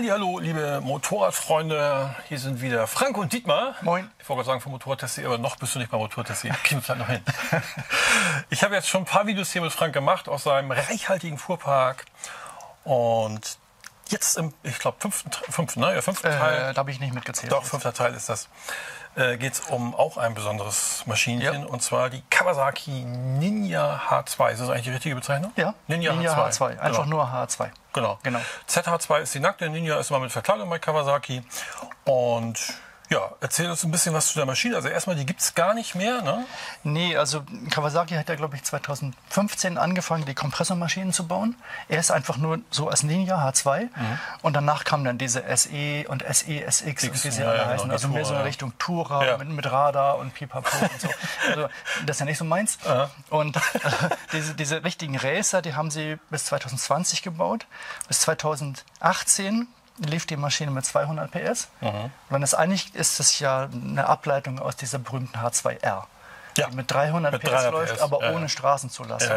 Hallo, liebe Motorradfreunde. Hier sind wieder Frank und Dietmar. Moin. Ich wollte gerade sagen von Motortessie, aber noch bist du nicht bei Motortessie. Kriegen wir vielleicht noch hin. Ich habe jetzt schon ein paar Videos hier mit Frank gemacht aus seinem reichhaltigen Fuhrpark. Und jetzt im, ich glaube, fünften, fünften, ne? ja, fünften Teil. Äh, da habe ich nicht mitgezählt. Doch, fünfter Teil ist das. Äh, Geht es um auch ein besonderes Maschinchen. Ja. Und zwar die Kawasaki Ninja H2. Ist das eigentlich die richtige Bezeichnung? Ja, Ninja, H2. Einfach genau. nur H2. Genau. Genau. ZH2 ist die nackte, Ninja ist immer mit Verkleidung bei Kawasaki. Und ja, erzähl uns ein bisschen was zu der Maschine. Also erstmal, die gibt es gar nicht mehr, ne? Nee, also Kawasaki hat ja, glaube ich, 2015 angefangen, die Kompressormaschinen zu bauen. Erst einfach nur so als Ninja H2 Mhm. und danach kamen dann diese SE und SE, SX und wie sie ja, alle ja, genau, heißen. die Also mehr so in. Richtung Tourer Ja. mit, mit Radar und Pipapo und so. Also das ist ja nicht so meins. Und äh, diese, diese richtigen Racer, die haben sie bis 2020 gebaut. Bis 2018 lief die Maschine mit 200 PS. Mhm. Und ist eigentlich ist es ja eine Ableitung aus dieser berühmten H2R. Ja. Die mit 300 Mit PS 300 läuft, PS, aber ja, ohne ja. Straßenzulassung.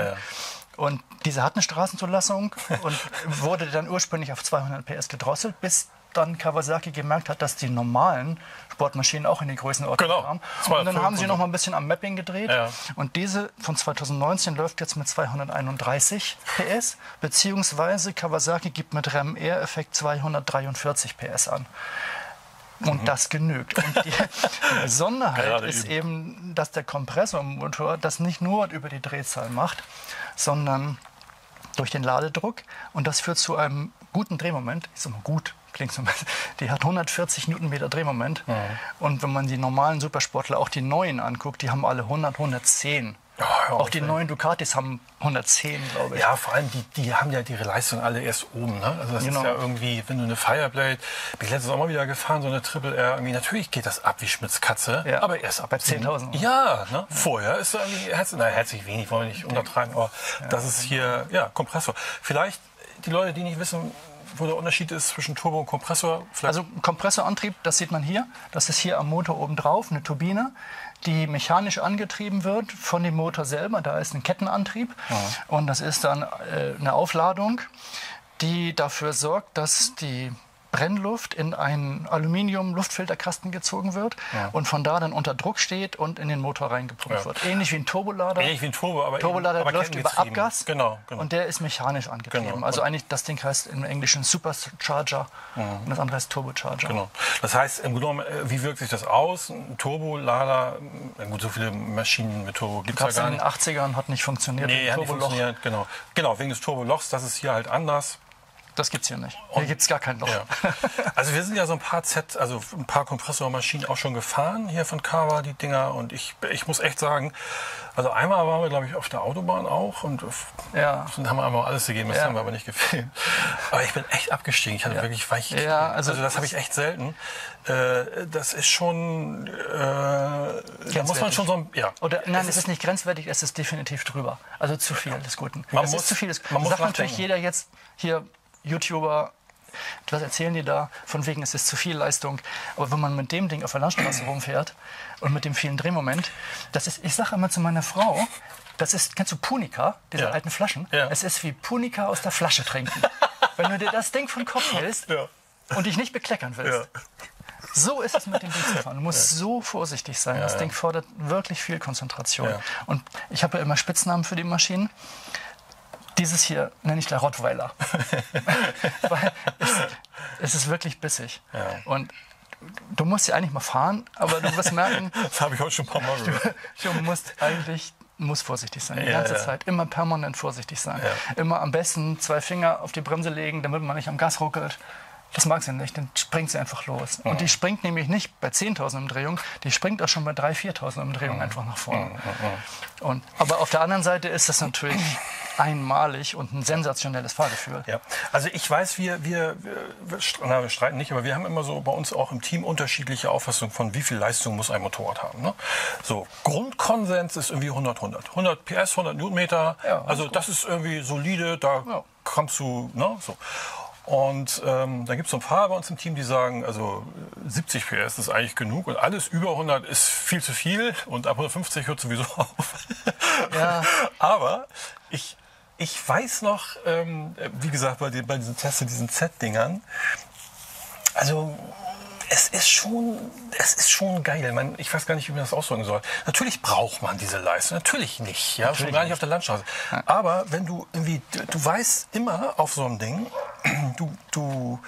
Und diese hat eine Straßenzulassung und wurde dann ursprünglich auf 200 PS gedrosselt, bis dann Kawasaki gemerkt hat, dass die normalen Sportmaschinen auch in die Größenordnung Genau. kamen. 205 Und dann haben sie noch mal ein bisschen am Mapping gedreht. Ja. Und diese von 2019 läuft jetzt mit 231 PS, beziehungsweise Kawasaki gibt mit RAM-Air-Effekt 243 PS an. Und das genügt. Und die, die Besonderheit Mhm. Gerade ist üben. eben, dass der Kompressormotor das nicht nur über die Drehzahl macht, sondern durch den Ladedruck. Und das führt zu einem guten Drehmoment. Sag mal gut, klingt so. Die hat 140 Newtonmeter Drehmoment. Und wenn man die normalen Supersportler, auch die neuen anguckt, die haben alle 100, 110. Ja, hör auch die neuen Ducatis haben 110, glaube ich. Ja, vor allem, die, die haben ja ihre Leistung alle erst oben. Ne? Also das Genau. ist ja irgendwie, wenn du eine Fireblade, bin ich letztes auch mal wieder gefahren, so eine Triple R, irgendwie, natürlich geht das ab wie Schmitz Katze, Ja. aber erst ab Bei 10.000 Ja, ne? vorher ist irgendwie, herzlich, na, herzlich wenig, wollen wir nicht untertreiben, aber das ist hier, ja, Kompressor. Vielleicht die Leute, die nicht wissen, wo der Unterschied ist zwischen Turbo und Kompressor, Also Kompressorantrieb, das sieht man hier. Das ist hier am Motor oben drauf, eine Turbine, die mechanisch angetrieben wird von dem Motor selber. Da ist ein Kettenantrieb und das ist dann äh, eine Aufladung, die dafür sorgt, dass die Brennluft in einen Aluminium-Luftfilterkasten gezogen wird und von da dann unter Druck steht und in den Motor reingepumpt Ja. wird. Ähnlich wie ein Turbolader. ähnlich wie ein Turbo, aber, Turbolader aber läuft über. Abgas Genau, genau. und der ist mechanisch angetrieben. Genau. Also eigentlich das Ding heißt im Englischen Supercharger und das andere heißt Turbocharger. Genau. Das heißt, im Grunde genommen, äh, wie wirkt sich das aus? Ein Turbolader, gut, so viele Maschinen mit Turbo gibt es ja gar in den nicht. 80ern, hat nicht funktioniert. Nee, hat nicht funktioniert, genau. Genau, wegen des Turbolochs, das ist hier halt anders. Das gibt es hier nicht. Hier gibt es gar kein Loch. Ja. Also wir sind ja so ein paar Z, also ein paar Kompressormaschinen auch schon gefahren hier von Kawa, die Dinger. Und ich, ich muss echt sagen, also einmal waren wir, glaube ich, auf der Autobahn auch und Ja. haben wir einmal alles gegeben, das Ja. haben wir aber nicht gefilmt. Aber ich bin echt abgestiegen. Ich hatte wirklich weiche Knie. Ja, also- das habe ich echt selten. Äh, das ist schon, äh, da muss man schon so ein, ja. Oder nein, Es ist nicht grenzwertig, es ist definitiv drüber. Also zu viel des Guten. Man es muss- ist zu viel des man muss Sagt natürlich jeder jetzt hier YouTuber. Was erzählen die da? Von wegen, es ist zu viel Leistung. Aber wenn man mit dem Ding auf der Landstraße rumfährt und mit dem vielen Drehmoment, das ist, ich sage immer zu meiner Frau, das ist, kennst du Punika, diese Ja. alten Flaschen? Ja. Es ist wie Punika aus der Flasche trinken. wenn du dir das Ding vom Kopf hältst Ja. und dich nicht bekleckern willst. So ist es mit dem Ding zu fahren. Du musst so vorsichtig sein. das. Ding fordert wirklich viel Konzentration. Und ich habe ja immer Spitznamen für die Maschinen. Dieses hier nenne ich der Rottweiler. Weil es, es ist wirklich bissig. Und du musst ja eigentlich mal fahren, aber du wirst merken, Das habe ich heute schon ein paar Mal gehört. du musst eigentlich musst vorsichtig sein. Die Ja, ganze ja. Zeit. Immer permanent vorsichtig sein. Immer am besten zwei Finger auf die Bremse legen, damit man nicht am Gas ruckelt. Das mag sie nicht, dann springt sie einfach los. Und die springt nämlich nicht bei 10.000 Umdrehungen, die springt auch schon bei 3.000, 4.000 Umdrehungen einfach nach vorne. Und, aber auf der anderen Seite ist das natürlich einmalig und ein sensationelles Fahrgefühl. Ja, also ich weiß, wir, wir, wir, na, wir streiten nicht, aber wir haben immer so bei uns auch im Team unterschiedliche Auffassungen von, wie viel Leistung muss ein Motorrad haben. Ne? So, Grundkonsens ist irgendwie 100, 100. 100 PS, 100 Newtonmeter. Ja, also das ist irgendwie solide, da Ja. kommst du, ne, so. Und ähm, dann gibt es so ein paar bei uns im Team, die sagen, also äh, 70 PS ist eigentlich genug und alles über 100 ist viel zu viel und ab 150 hört sowieso auf. Ja. Aber ich, ich weiß noch, ähm, wie gesagt, bei, den, bei diesen Tests, diesen Z-Dingern, also es ist schon, es ist schon geil. Man, ich weiß gar nicht, wie man das ausdrücken soll. Natürlich braucht man diese Leistung, natürlich nicht, ja, schon gar nicht auf der Landstraße. Aber wenn du irgendwie, du, du weißt immer auf so einem Ding, du, du,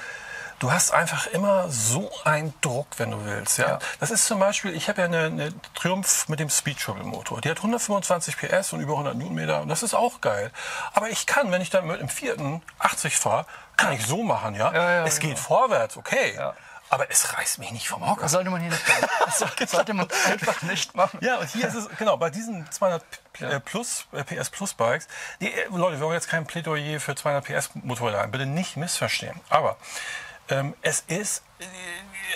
du hast einfach immer so einen Druck, wenn du willst. Ja? Ja. Das ist zum Beispiel, ich habe ja eine, eine Triumph mit dem Speed Trouble Motor. Die hat 125 PS und über 100 Newtonmeter und das ist auch geil. Aber ich kann, wenn ich dann mit dem vierten 80 fahre, kann ich so machen, ja. Ja, ja, es genau. geht vorwärts, okay. Ja. Aber es reißt mich nicht vom Hocker. Das sollte man hier nicht machen. Das sollte- man einfach nicht machen. Ja, und hier ist es, genau, bei diesen 200 P- äh, plus, äh, PS Plus Bikes, die, äh, Leute, wir wollen jetzt kein Plädoyer für 200 PS Motorräder ein, bitte nicht missverstehen. Aber ähm, es ist, äh,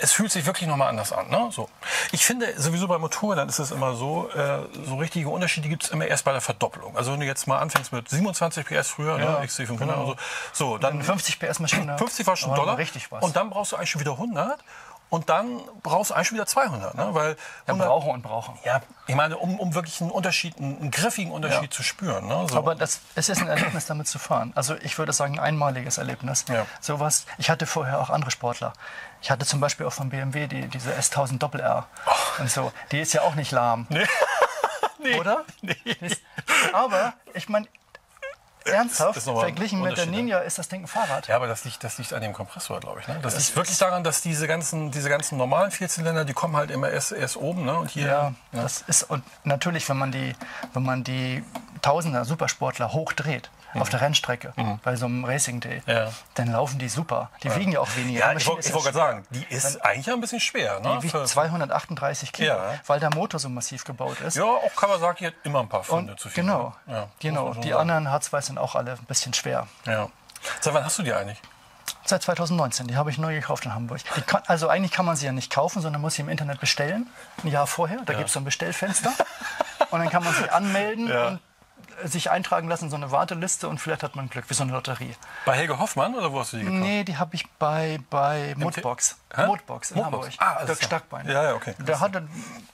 es fühlt sich wirklich nochmal anders an. Ne? So. Ich finde, sowieso bei Motorrädern ist es immer so, äh, so richtige Unterschiede gibt es immer erst bei der Verdopplung. Also wenn du jetzt mal anfängst mit 27 PS früher, Ja, ne, XC500 genau. und so, so, dann Eine 50 PS Maschine. 50 war schon Dollar. Richtig was. Und dann brauchst du eigentlich schon wieder 100. Und dann brauchst du eigentlich schon wieder 200. Ne? Weil ja, 100 brauchen und brauchen. ja, ich meine, um, um wirklich einen Unterschied, einen, einen griffigen Unterschied Ja. zu spüren. Ne? So. Aber das, es ist ein Erlebnis, damit zu fahren. Also ich würde sagen, ein einmaliges Erlebnis. Ja. Sowas. Ich hatte vorher auch andere Sportler. Ich hatte zum Beispiel auch von BMW die, diese S1000 Doppel R und so. Die ist ja auch nicht lahm, nee. nee. oder? Nee. Aber ich meine, ernsthaft, verglichen mit der Unterschied, Ninja ist das Ding ein Fahrrad. Ja, aber das liegt, das liegt an dem Kompressor, glaube ich. Ne? Das, liegt wirklich daran, dass diese ganzen, diese ganzen normalen Vierzylinder, die kommen halt immer erst, erst oben. Ne? Und hier, Ja, das ist und natürlich, wenn man die, wenn man die Tausender Supersportler hochdreht auf der Rennstrecke bei so einem Racing Day, Mhm. Ja. dann laufen die super. Die wiegen ja auch weniger. ja, Die ich wollte ja wollte gerade sagen, die ist eigentlich ja ein bisschen schwer. Ne? Die wiegt Für- 238 Kilo, Ja. weil der Motor so massiv gebaut ist. ja, auch Kawasaki hat immer ein paar Funde und zu viel. genau, ne? Ja, genau. man Die sagen. anderen H2 sind auch alle ein bisschen schwer. Ja. Seit wann hast du die eigentlich? Seit 2019, die habe ich neu gekauft in Hamburg. Die kann, also eigentlich kann man sie ja nicht kaufen, sondern muss sie im Internet bestellen, ein Jahr vorher. Da gibt es so ein Bestellfenster und dann kann man sich anmelden Ja. und sich eintragen lassen so eine Warteliste und vielleicht hat man Glück, wie so eine Lotterie. Bei Helge Hoffmann oder wo hast du die gekauft? Nee, die habe ich bei, bei Modbox. Hä? Modbox in. Hamburg. Ah, alles Dirk klar. Starkbein. Ja, ja, okay. Der hatte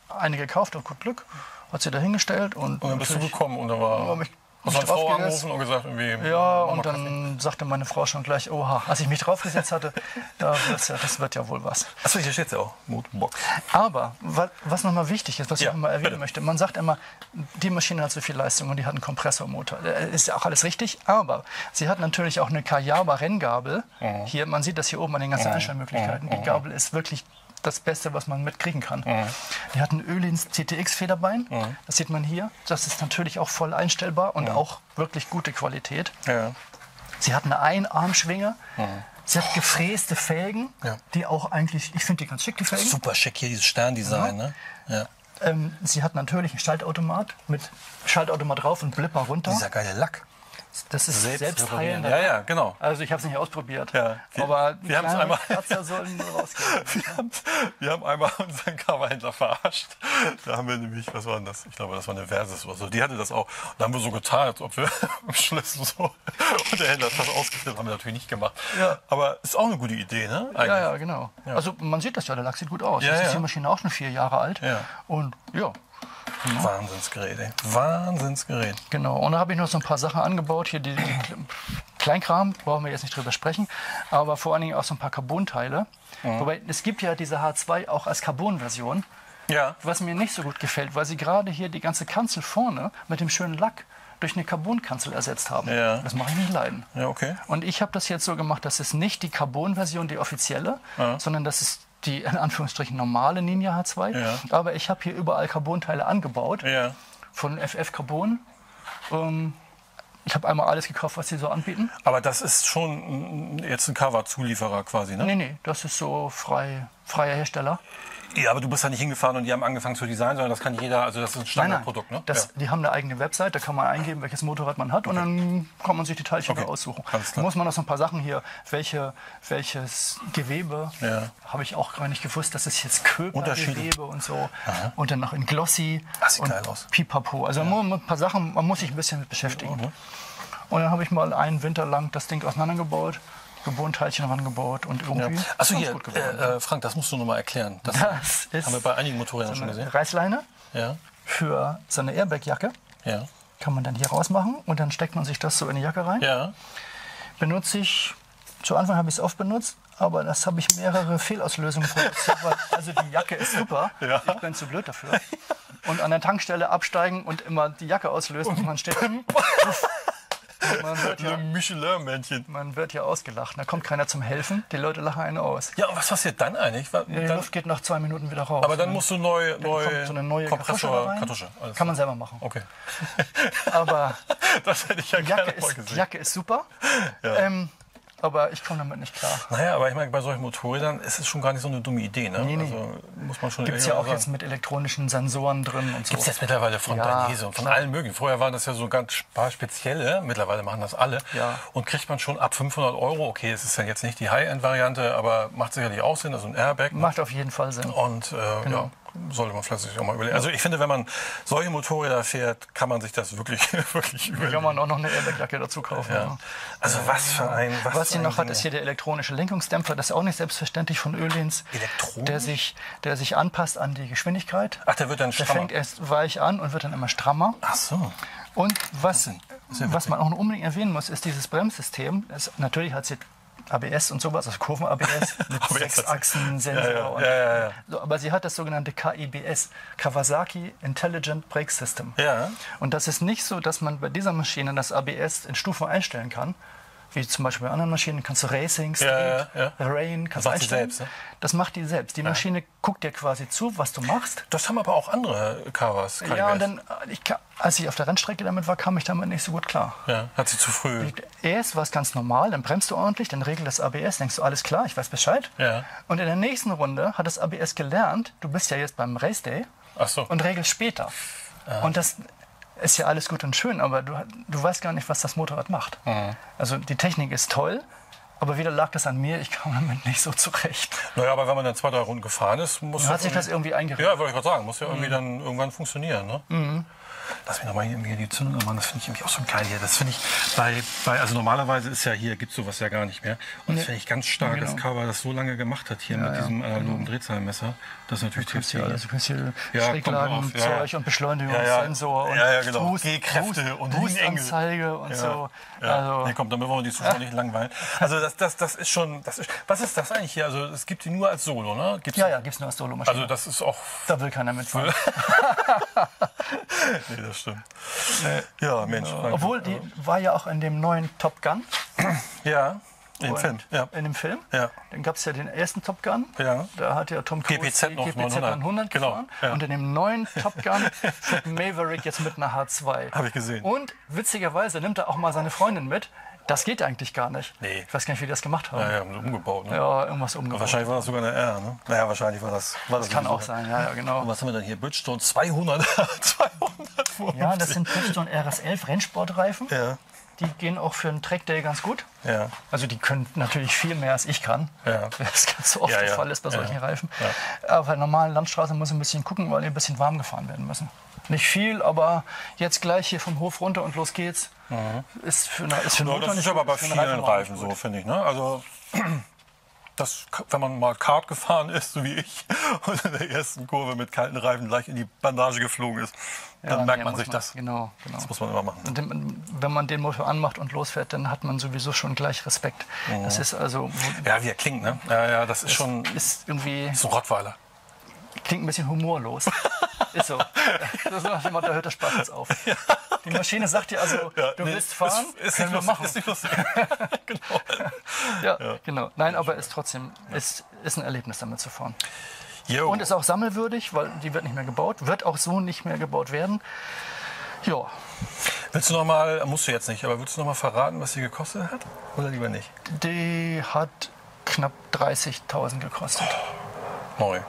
eine gekauft und gut Glück, hat sie da hingestellt und, Und dann bist du gekommen und da war. Du eine Frau angerufen und gesagt, irgendwie. Ja, und Kaffee. dann sagte meine Frau schon gleich, oha, als ich mich draufgesetzt hatte, da wird's ja, das wird ja wohl was. Achso, hier steht ja auch. Moodbox. Aber wa- was nochmal wichtig ist, was Ja, ich nochmal erwähnen bitte. möchte, man sagt immer, die Maschine hat so viel Leistung und die hat einen Kompressormotor. Äh, Ist ja auch alles richtig, aber sie hat natürlich auch eine Kayaba Renngabel. Mhm. Hier, man sieht das hier oben an den ganzen Einstellmöglichkeiten. Die Gabel ist wirklich das Beste, was man mitkriegen kann. Mhm. Die hat ein Ölins TTX-Federbein. Das sieht man hier. Das ist natürlich auch voll einstellbar und auch wirklich gute Qualität. Ja. Sie hat eine Einarmschwinge. Sie hat gefräste Felgen, Ja. die auch eigentlich, ich finde die ganz schick, die Felgen. Super schick hier, dieses Sterndesign, ne? Ja. Ähm, sie hat natürlich einen Schaltautomat mit Schaltautomat drauf und Blipper runter. Dieser geile Lack. Das ist Selbst selbstheilender. Ja, ja, genau. Also ich habe es nicht ausprobiert. Ja, wir- aber wir haben's kleine einmal- sollen. Wir haben, wir haben einmal unseren Coverhändler verarscht. Da haben wir nämlich, was war denn das? Ich glaube, das war eine Versus oder so. Die hatte das auch. Da haben wir so getan, als ob wir am Schlüssel so. Und der Händler hat das ausgestellt, haben wir natürlich nicht gemacht. Ja. Aber ist auch eine gute Idee, ne? Eigentlich. Ja, ja, genau. Also man sieht das ja, der Lack sieht gut aus. Ja, ja. ist die Maschine auch schon vier Jahre alt. Ja. Und ja, Wahnsinnsgerät, ey. Wahnsinnsgerät. Genau, und da habe ich noch so ein paar Sachen angebaut. Hier die, die Kle- Kleinkram, brauchen wir jetzt nicht drüber sprechen, aber vor allen Dingen auch so ein paar Carbonteile. Wobei es gibt ja diese H2 auch als Carbon-Version, Ja. was mir nicht so gut gefällt, weil sie gerade hier die ganze Kanzel vorne mit dem schönen Lack durch eine Carbonkanzel ersetzt haben. Ja. Das mache ich nicht leiden. Ja, okay. Und ich habe das jetzt so gemacht, das ist nicht die Carbon-Version, die offizielle, sondern das ist die in Anführungsstrichen normale Ninja H2. Ja. Aber ich habe hier überall Carbonteile angebaut Ja. von FF Carbon. Ähm, ich habe einmal alles gekauft, was sie so anbieten. Aber das ist schon jetzt ein Cover-Zulieferer quasi, ne? Nee, nee, das ist so frei, freier Hersteller. Ja, aber du bist da nicht hingefahren und die haben angefangen zu designen, sondern das kann jeder, also das ist ein Standardprodukt, ne? Das, ja. Die haben eine eigene Website, da kann man eingeben, welches Motorrad man hat und dann kann man sich die Teilchen Okay, aussuchen. Da muss man noch so ein paar Sachen hier, welche, welches Gewebe, Ja. habe ich auch gar nicht gewusst, das ist jetzt. Köpergewebe und so. Und dann noch in Glossy Ah, sieht und geil aus. Pipapo. Also muss ein paar Sachen, man muss sich ein bisschen mit beschäftigen. Mhm. Und dann habe ich mal einen Winter lang das Ding auseinandergebaut, Carbon-Teilchen rangebaut und irgendwie Achso, ganz hier, gut geworden. äh, äh, Frank, das musst du noch mal erklären. Das, Das ist haben wir bei einigen Motorrädern schon eine gesehen. Reißleine Ja, für so eine Airbag-Jacke. ja, Kann man dann hier rausmachen und dann steckt man sich das so in die Jacke rein. ja. Benutze ich, zu Anfang habe ich es oft benutzt, aber das habe ich mehrere Fehlauslösungen produziert. Also die Jacke ist super, Ja. ich bin zu blöd dafür. Und an der Tankstelle absteigen und immer die Jacke auslösen und man steht... Man, wird ja, Michelin-Männchen. man wird ja ausgelacht. Da kommt keiner zum Helfen, die Leute lachen einen aus. Ja, und was passiert dann eigentlich? Wa- Die Dann, Luft geht nach zwei Minuten wieder raus. aber dann musst du neu, Dann neu, kommt so eine neue Kompressor, Kartusche. Alles Kann man selber machen. Okay. Aber Das hätte ich ja Jacke, gerne mal ist. Jacke ist super. Ähm, aber ich komme damit nicht klar. Naja, aber ich meine, bei solchen Motorrädern ist es schon gar nicht so eine dumme Idee. Ne? Nee, nee. Also muss man schon Gibt es ja auch jetzt mit elektronischen Sensoren drin und so. Gibt es jetzt mittlerweile von Ja, Dainese und von allen möglichen. Vorher waren das ja so ganz paar spezielle, mittlerweile machen das alle. Ja. Und kriegt man schon ab 500 Euro, okay, es ist ja jetzt nicht die High-End-Variante, aber macht sicherlich auch Sinn, also ein Airbag. Macht auf jeden Fall Sinn. Und äh, Genau. ja, sollte man vielleicht sich auch mal überlegen. Also ich finde, wenn man solche Motorräder fährt, kann man sich das wirklich, wirklich Da überlegen. kann man auch noch eine Airbag-Jacke dazu kaufen. Ja. Ja. Also was für ein... Was für sie noch hat, ist hier der elektronische Lenkungsdämpfer. Das ist auch nicht selbstverständlich von Ölins. Elektronisch? Der sich, der sich anpasst an die Geschwindigkeit. Ach, der wird dann Der strammer. fängt erst weich an und wird dann immer strammer. Ach so. Und was, was man auch noch unbedingt erwähnen muss, ist dieses Bremssystem. Es, natürlich hat sie ABS und sowas, also Kurven-ABS mit ABS sechs Achsen, Sensor. Ja, ja, ja. So, aber sie hat das sogenannte KIBS, Kawasaki Intelligent Brake System. Ja. Und das ist nicht so, dass man bei dieser Maschine das ABS in Stufen einstellen kann. Wie zum Beispiel bei anderen Maschinen kannst du Racing, Street, ja, ja. Rain, kannst Das du einstellen. selbst, ne? Das macht die selbst. Die Maschine guckt dir quasi zu, was du machst. Das haben aber auch andere Kawas. Ja, und dann, äh, ich, als ich auf der Rennstrecke damit war, kam ich damit nicht so gut klar. ja, hat sie zu früh. Erst war es ganz normal, dann bremst du ordentlich, dann regelt das ABS, denkst du, alles klar, ich weiß Bescheid. Ja. Und in der nächsten Runde hat das ABS gelernt, du bist ja jetzt beim Race Day so. und regelst später. Und das ist ja alles gut und schön, aber du, du weißt gar nicht, was das Motorrad macht. Also die Technik ist toll, aber wieder lag das an mir, ich kam damit nicht so zurecht. Naja, aber wenn man dann zwei, drei Runden gefahren ist, muss Hat sich das irgendwie eingerichtet? Ja, wollte ich gerade sagen, muss ja irgendwie dann irgendwann funktionieren. Ne? Lass mich nochmal hier die Zündung machen, das finde ich irgendwie auch so geil hier. Das finde ich bei, bei, also normalerweise ist ja hier, gibt es sowas ja gar nicht mehr. Und das finde ich ganz stark, dass Genau. Kawa das so lange gemacht hat hier mit diesem analogen Drehzahlmesser. Das ist natürlich Kannst hier, also du kannst hier Ja, Schräglagen, ja, Zeug ja. und Beschleunigungssensor und Ja, ja, genau. Boost, Boost, und Boostanzeige und so. Ja. Also, nee, komm, damit wollen wir die Zuschauer nicht langweilen. Also das, das, das ist schon, das ist, was ist das eigentlich hier? Also es gibt die nur als Solo, ne? Gibt's, ja, ja, gibt es nur als Solo-Maschine. Also das ist auch, da will keiner mitfahren. nee, das stimmt. Ja, Mensch. Frank. Obwohl, die war ja auch in dem neuen Top Gun. Ja, im Und Film, ja. In dem Film. Ja. Dann gab es ja den ersten Top Gun. Ja. Da hat ja Tom Cruise die noch PPZ 900. 900 Genau, gefahren. ja. Und in dem neuen Top Gun fährt Maverick jetzt mit einer H2. Hab ich gesehen. Und witzigerweise nimmt er auch mal seine Freundin mit. Das geht eigentlich gar nicht. Nee. Ich weiß gar nicht, wie die das gemacht haben. Ja, ja, umgebaut, ne? Ja, irgendwas umgebaut. Wahrscheinlich war das sogar eine R, ne? Naja, wahrscheinlich war das. War das Das kann auch sein, ja, ja, genau. Und was haben wir denn hier? Bridgestone 200, 250. Ja, das sind Bridgestone RS11 Rennsportreifen. Ja, Die gehen auch für einen Trackday ganz gut. ja. Also die können natürlich viel mehr als ich kann. Ja. Das ganz oft Ja, der ja. Fall ist bei solchen Reifen. Aber bei normalen Landstraßen muss ein bisschen gucken, weil die ein bisschen warm gefahren werden müssen. Nicht viel, aber jetzt gleich hier vom Hof runter und los geht's. Ist für eine, ist für einen Motor das nicht ist aber bei ist vielen Reifen auch so, finde ich. Ne? Also, das, wenn man mal Kart gefahren ist, so wie ich, und in der ersten Kurve mit kalten Reifen gleich in die Bandage geflogen ist, dann Ja, merkt nee, man sich das. Genau, genau. Das muss man immer machen. Und den- wenn man den Motor anmacht und losfährt, dann hat man sowieso schon gleich Respekt. Das ist also Ja, wie er klingt, ne? Ja, ja, das ist schon ist irgendwie so ein Rottweiler. klingt ein bisschen humorlos. ist so. Das ist nach dem Motto, da hört der Spaß jetzt auf. Die Maschine sagt dir also, du nee, willst fahren, ist, ist, können wir machen. ist nicht lustig. genau. Ja, genau. Nein, aber ist trotzdem ist, ist ein Erlebnis, damit zu fahren. Jo. Und ist auch sammelwürdig, weil die wird nicht mehr gebaut, wird auch so nicht mehr gebaut werden. Ja, Willst du noch mal, musst du jetzt nicht, aber willst du noch mal verraten, was sie gekostet hat? Oder lieber nicht? die hat knapp 30.000 gekostet. Neu.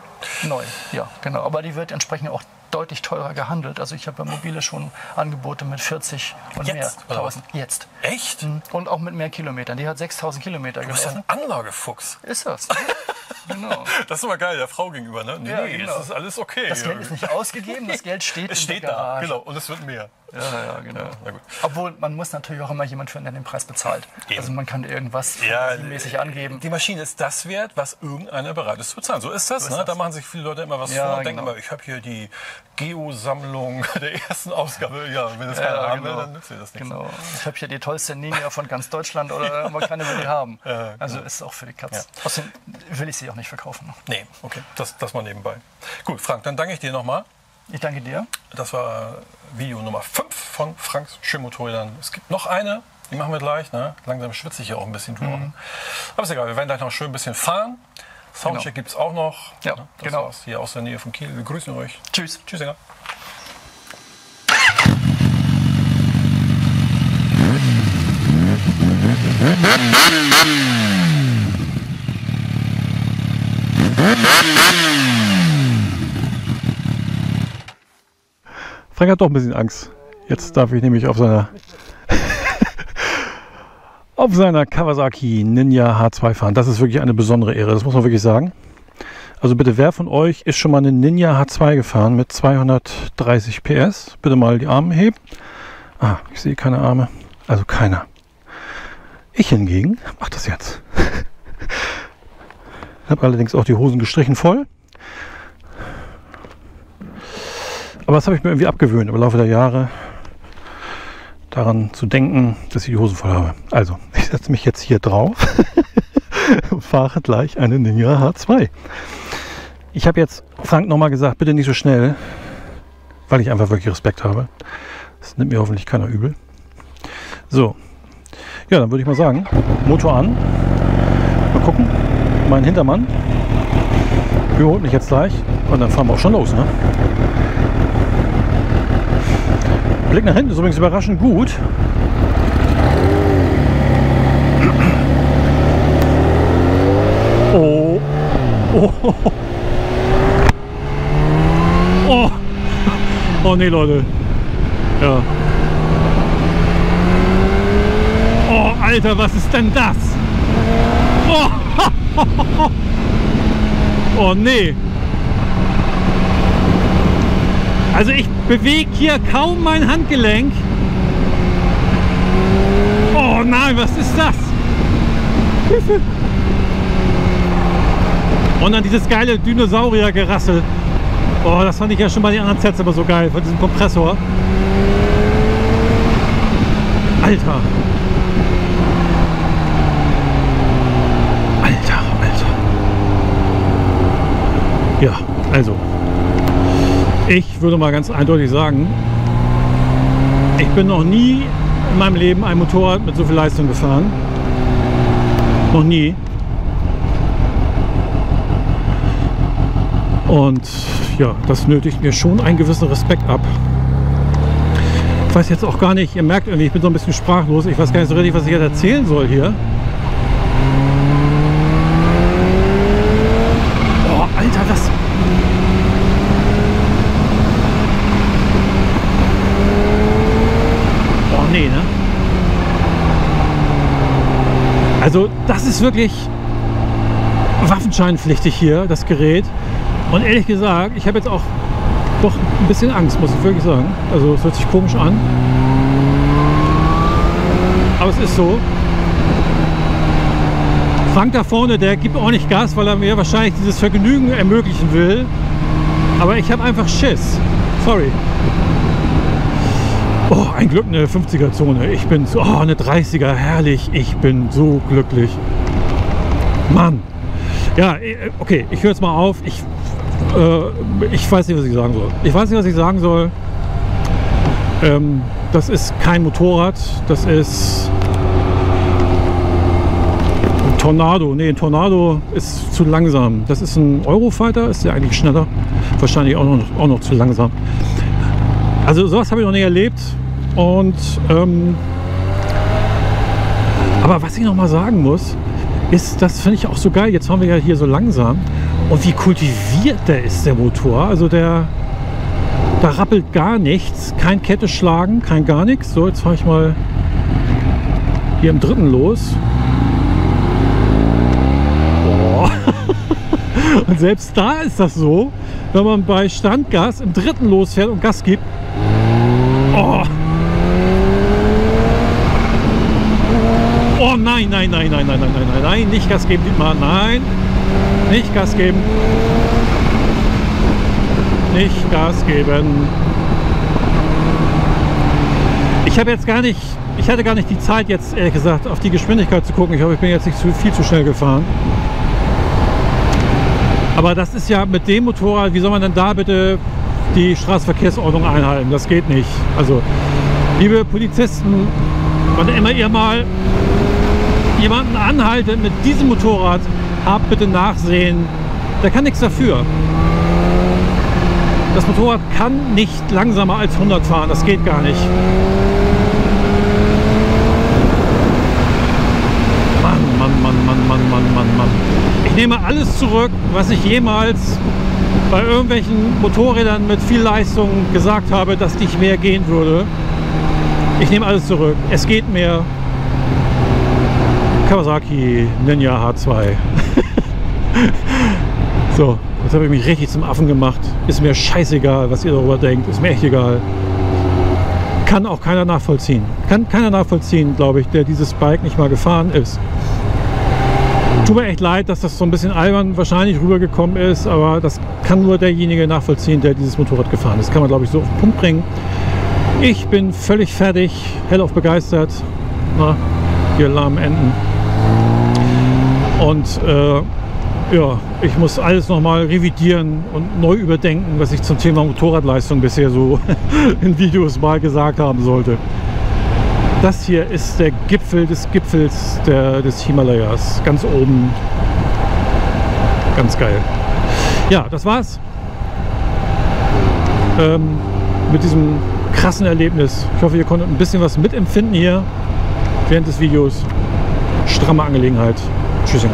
Neu, ja, genau. Aber die wird entsprechend auch deutlich teurer gehandelt. Also ich habe bei Mobile schon Angebote mit 40 und Jetzt, mehr. 1000. Jetzt. Echt? Und auch mit mehr Kilometern. Die hat 6000 Kilometer Du bist gelaufen. ein Anlagefuchs. Ist das? Genau. Das ist immer geil, der Frau gegenüber, ne? Nee, Ja, genau. das ist alles okay. Das Geld ist nicht ausgegeben, das Geld steht es steht da, genau, und es wird mehr. Ja, ja, genau. Na gut. Obwohl, man muss natürlich auch immer jemand finden, der den Preis bezahlt. Eben. Also man kann irgendwas Ja, mäßig angeben. Die Maschine ist das wert, was irgendeiner bereit ist zu bezahlen. So ist das. ist ne? das. Da machen sich viele Leute immer was Ja, vor und denken genau. immer, ich habe hier die Geo-Sammlung der ersten Ausgabe. Ja, wenn das keiner Ja, haben will, genau. dann nützt dir das nichts. Genau. Ich habe hier die tollste Ninja von ganz Deutschland oder aber keiner will die haben. Ja, genau. Also ist auch für die Katz. Außerdem will ich sie auch nicht verkaufen. Nee, okay, das, das mal nebenbei. Gut, Frank, dann danke ich dir nochmal. Ich danke dir. Das war Video Nummer 5 von Franks Schwimmmotorrädern. Es gibt noch eine, die machen wir gleich. Ne? Langsam schwitze ich hier auch ein bisschen. Mhm. Aber ist egal, wir werden gleich noch schön ein bisschen fahren. Soundcheck Genau. gibt es auch noch. Ja, Ne? Das genau. war's hier aus der Nähe von Kiel. Wir grüßen euch. Tschüss. Tschüss, Sänger. Frank hat doch ein bisschen Angst. Jetzt darf ich nämlich auf seiner auf seiner Kawasaki Ninja H2 fahren. Das ist wirklich eine besondere Ehre, das muss man wirklich sagen. Also bitte, wer von euch ist schon mal eine Ninja H2 gefahren mit 230 PS? Bitte mal die Arme heben. Ah, ich sehe keine Arme. Also keiner. Ich hingegen mach das jetzt. habe allerdings auch die Hosen gestrichen voll. Aber das habe ich mir irgendwie abgewöhnt im Laufe der Jahre, daran zu denken, dass ich die Hosen voll habe. Also, ich setze mich jetzt hier drauf und fahre gleich eine Ninja H2. Ich habe jetzt Frank nochmal gesagt, bitte nicht so schnell, weil ich einfach wirklich Respekt habe. Das nimmt mir hoffentlich keiner übel. So, ja, dann würde ich mal sagen, Motor an. Mal gucken, mein Hintermann überholt mich jetzt gleich und dann fahren wir auch schon los. Ne? Blick nach hinten ist übrigens überraschend gut. Oh. Oh. Oh. Oh nee, Leute. Ja. Oh, Alter, was ist denn das? Oh, oh nee. Also ich bewege hier kaum mein Handgelenk. Oh nein, was ist das? Und dann dieses geile Dinosaurier-Gerassel. Oh, das fand ich ja schon bei den anderen Sets immer so geil, von diesem Kompressor. Alter, Alter. Ja, also. Ich würde mal ganz eindeutig sagen, ich bin noch nie in meinem Leben ein Motorrad mit so viel Leistung gefahren. Noch nie. Und ja, das nötigt mir schon einen gewissen Respekt ab. Ich weiß jetzt auch gar nicht, ihr merkt irgendwie, ich bin so ein bisschen sprachlos. Ich weiß gar nicht so richtig, was ich jetzt erzählen soll hier. Oh, Alter, was, Oh nee, ne? Also das ist wirklich waffenscheinpflichtig hier, das Gerät. Und ehrlich gesagt, ich habe jetzt auch doch ein bisschen Angst, muss ich wirklich sagen. Also es hört sich komisch an. Aber es ist so. Frank da vorne, der gibt auch nicht Gas, weil er mir wahrscheinlich dieses Vergnügen ermöglichen will. Aber ich habe einfach Schiss. Sorry. Oh, ein Glück eine 50er-Zone. Ich bin so, oh, eine 30er, herrlich. Ich bin so glücklich. Mann. Ja, eh, okay, ich höre jetzt mal auf. Ich, äh, ich weiß nicht, was ich sagen soll. Ich weiß nicht, was ich sagen soll. Ähm, das ist kein Motorrad. Das ist ein Tornado. Nee, ein Tornado ist zu langsam. Das ist ein Eurofighter. Ist ja eigentlich schneller. Wahrscheinlich auch noch, auch noch zu langsam. Also sowas habe ich noch nie erlebt. Und ähm, aber was ich noch mal sagen muss, ist, das finde ich auch so geil. Jetzt fahren wir ja hier so langsam und wie kultiviert der ist der Motor. Also der, da rappelt gar nichts, kein Kette schlagen, kein gar nichts. So, jetzt fahre ich mal hier im dritten los. Boah. Und selbst da ist das so, wenn man bei Standgas im dritten losfährt und Gas gibt. Oh, Oh nein, nein, nein, nein, nein, nein, nicht Gas geben, Dietmar, nein, nicht Gas geben, nicht Gas geben. Ich habe jetzt gar nicht, ich hatte gar nicht die Zeit jetzt ehrlich gesagt auf die Geschwindigkeit zu gucken. Ich hoffe, ich bin jetzt nicht zu viel zu schnell gefahren. Aber das ist ja mit dem Motorrad, wie soll man denn da bitte die Straßenverkehrsordnung einhalten? Das geht nicht. Also, liebe Polizisten, wann immer ihr mal jemanden anhaltet mit diesem Motorrad, habt bitte Nachsehen. Der kann nichts dafür. Das Motorrad kann nicht langsamer als 100 fahren. Das geht gar nicht. Mann, Mann, Mann, Mann, Mann, Mann, Mann, Mann. Ich nehme alles zurück, was ich jemals bei irgendwelchen Motorrädern mit viel Leistung gesagt habe, dass nicht mehr gehen würde. Ich nehme alles zurück. Es geht mehr. Kawasaki Ninja H2. so, jetzt habe ich mich richtig zum Affen gemacht. Ist mir scheißegal, was ihr darüber denkt. Ist mir echt egal. Kann auch keiner nachvollziehen. Kann keiner nachvollziehen, glaube ich, der dieses Bike nicht mal gefahren ist. Tut mir echt leid, dass das so ein bisschen albern wahrscheinlich rübergekommen ist, aber das kann nur derjenige nachvollziehen, der dieses Motorrad gefahren ist. Kann man, glaube ich, so auf den Punkt bringen. Ich bin völlig fertig, hellauf begeistert. Na, die Alarm enden. Und äh, ja, ich muss alles nochmal revidieren und neu überdenken, was ich zum Thema Motorradleistung bisher so in Videos mal gesagt haben sollte. Das hier ist der Gipfel des Gipfels der, des Himalayas. Ganz oben. Ganz geil. Ja, das war's. Ähm, mit diesem krassen Erlebnis. Ich hoffe, ihr konntet ein bisschen was mitempfinden hier während des Videos. Stramme Angelegenheit. Tschüss.